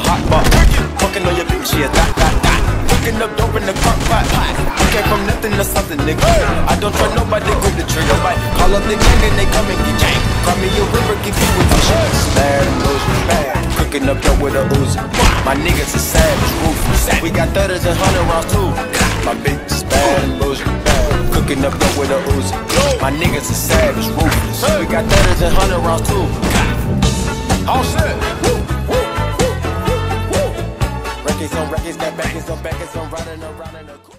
hot bar. Fucking on your bitch, yeah, that, that, that. Cooking up dope in the crock pot. I came from nothing to something, nigga. I don't trust nobody, grip the trigger. Nobody call up the gang and they come and get gang. Call me a river, give you with the shit. Bad losing, bad. Cooking up dope with a Uzi. My niggas are savage, ruthless. We got thudders and hundred rounds too. My bitch is bad and bad. Cooking up dope with a Uzi. My niggas are savage, ruthless. We got thudders and hundred rounds too. All Records on records, got backers on backers, I'm riding around in a